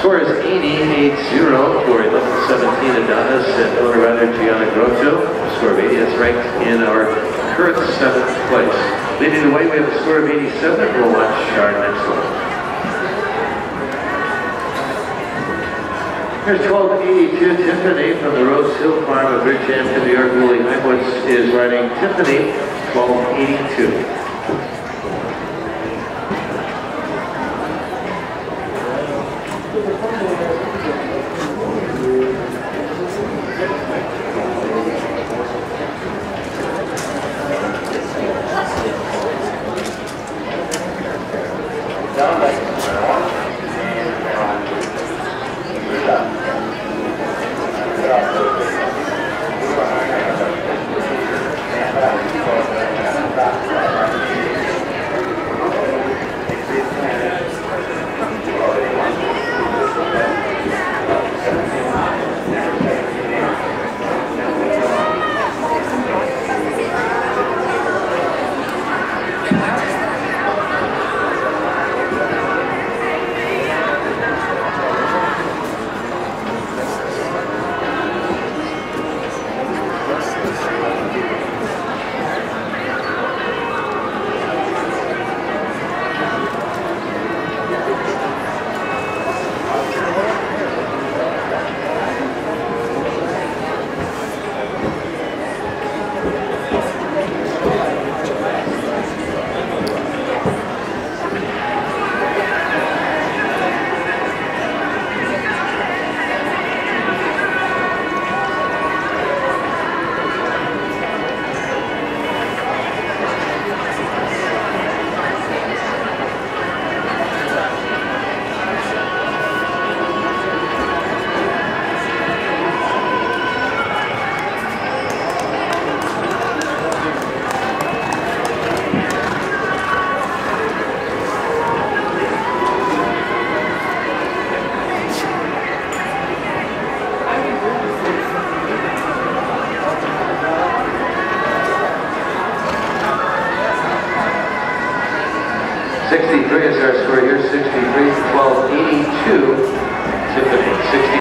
Score is 88-0 for 11-17 Adonis and rather Gianna Grotto. Score of 80 is ranked in our current seventh place. Leading the way, we have a score of 87. We'll watch our next one. Here's 1282 Tiffani from the Rose Hill Farm of Bridgehampton, New York. Willie Heimwitz is riding Tiffani, 1282. Sixty-three is our score here, 63, 12, 82. Tiffani, 60.